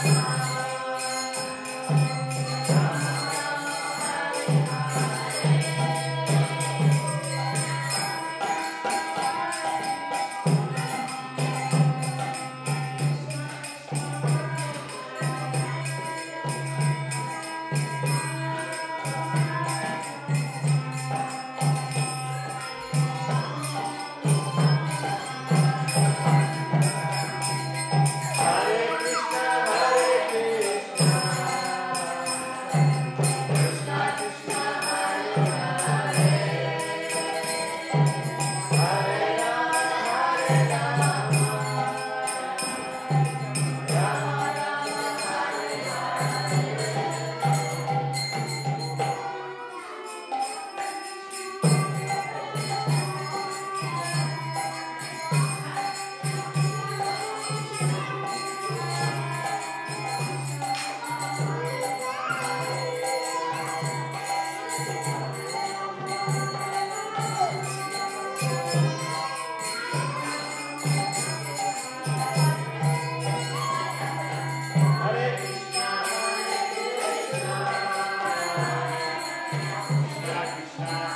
Thank Krishna.